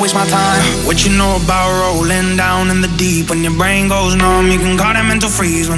waste my time. What you know about rolling down in the deep? When your brain goes numb, you can call that mental freeze. When